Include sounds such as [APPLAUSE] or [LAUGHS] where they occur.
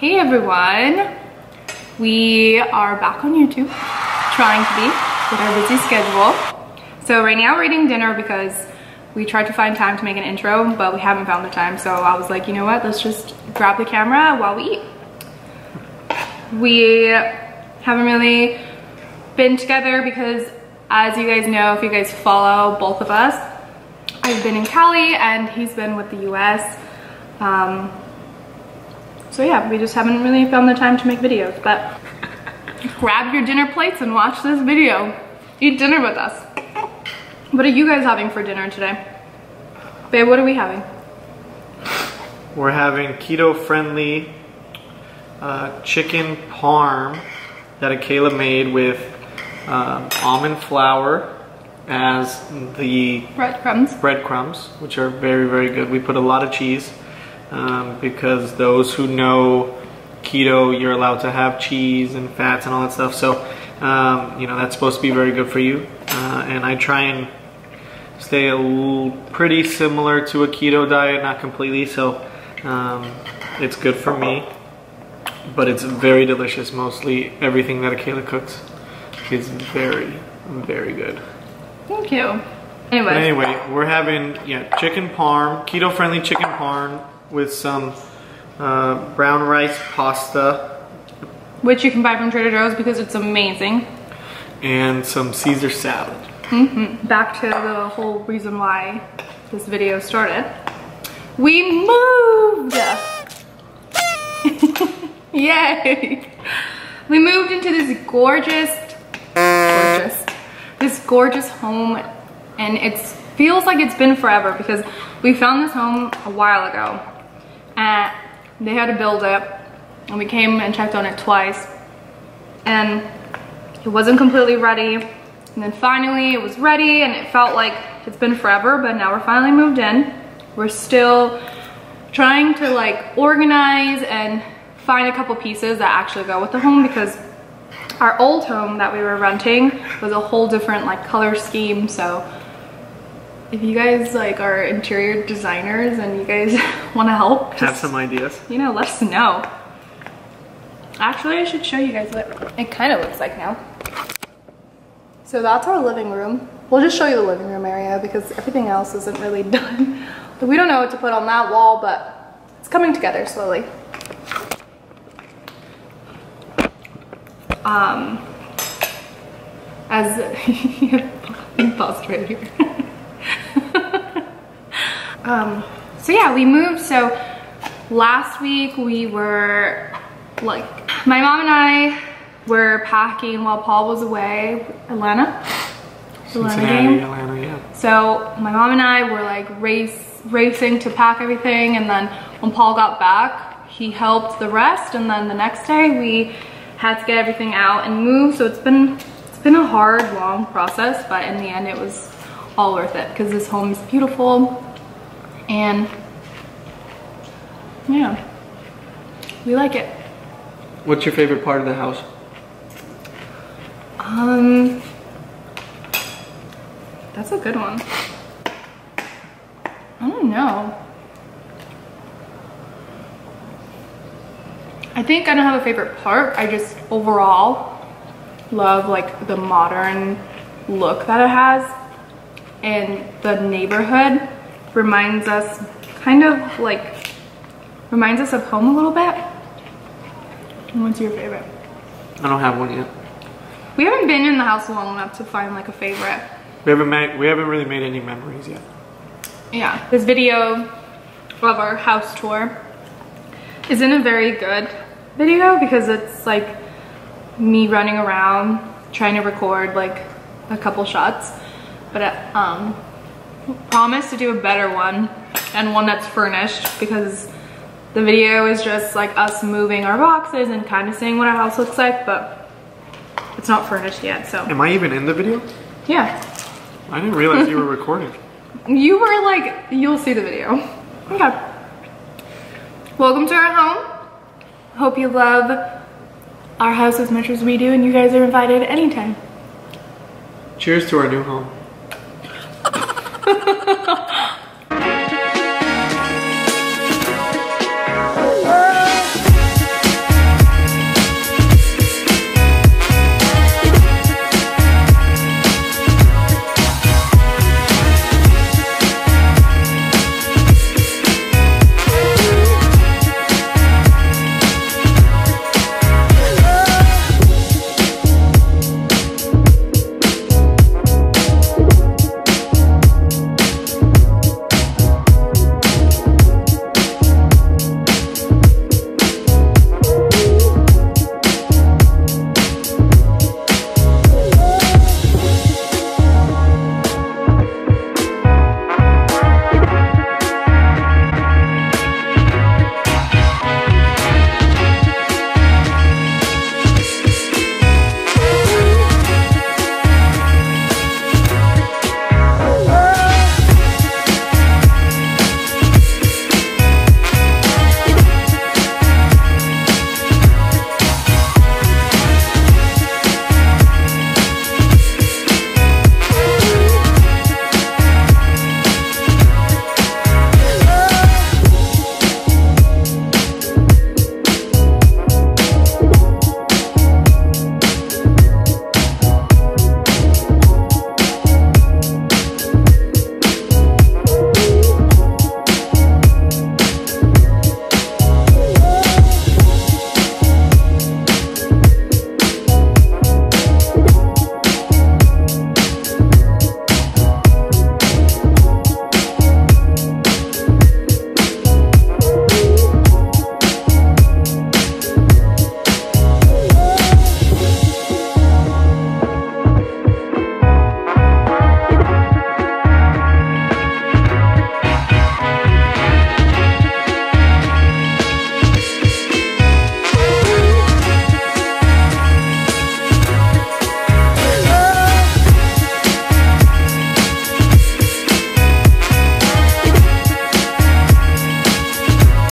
Hey everyone. We are back on YouTube, trying to be with our busy schedule. So right now we're eating dinner because we tried to find time to make an intro, but we haven't found the time. So I was like, you know what, let's just grab the camera while we eat. We haven't really been together because as you guys know, if you guys follow both of us, I've been in Cali and he's been with the US. Um, so yeah, we just haven't really found the time to make videos, but grab your dinner plates and watch this video. Eat dinner with us. What are you guys having for dinner today? Babe, what are we having? We're having keto-friendly uh, chicken parm that Akela made with um, almond flour as the Breadcrumbs. breadcrumbs, which are very, very good. We put a lot of cheese um, because those who know keto, you're allowed to have cheese and fats and all that stuff. So, um, you know, that's supposed to be very good for you. Uh, and I try and stay a pretty similar to a keto diet, not completely. So, um, it's good for me, but it's very delicious. Mostly everything that Akela cooks is very, very good. Thank you. But Anyways, anyway, we're having yeah chicken parm, keto friendly chicken parm with some uh, brown rice pasta which you can buy from Trader Joe's because it's amazing. and some Caesar salad. Back to the whole reason why this video started. We moved! [LAUGHS] Yay! We moved into this gorgeous, gorgeous, this gorgeous home and it feels like it's been forever because we found this home a while ago and they had to build it and we came and checked on it twice. And it wasn't completely ready. And then finally it was ready and it felt like it's been forever but now we're finally moved in. We're still trying to like organize and find a couple pieces that actually go with the home because our old home that we were renting was a whole different like color scheme so if you guys like are interior designers and you guys [LAUGHS] want to help Have some ideas. you know let us know. Actually i should show you guys what it kind of looks like now. So that's our living room. We'll just show you the living room area because everything else isn't really [LAUGHS] done. We don't know what to put on that wall but it's coming together slowly. Um as [LAUGHS] paused right here um so yeah we moved so last week we were like my mom and i were packing while paul was away atlanta Atlanta game. Atlanta, yeah. So my mom and I were like race racing to pack everything and then when Paul got back, he helped the rest and then the next day we had to get everything out and move. So it's been it's been a hard, long process, but in the end it was all worth it because this home is beautiful and yeah, we like it. What's your favorite part of the house? Um, that's a good one. I don't know. I think I don't have a favorite part. I just overall love like the modern look that it has. And the neighborhood reminds us kind of like, reminds us of home a little bit. What's your favorite? I don't have one yet. We haven't been in the house long enough to find like a favorite. We haven't made, we haven't really made any memories yet. Yeah, this video of our house tour isn't a very good video because it's like me running around trying to record like a couple shots. But um, promise to do a better one and one that's furnished because the video is just like us moving our boxes and kind of seeing what our house looks like, but it's not furnished yet, so Am I even in the video? yeah. I didn't realize you were [LAUGHS] recording. You were like, you'll see the video. Okay. Welcome to our home. Hope you love our house as much as we do and you guys are invited anytime. Cheers to our new home.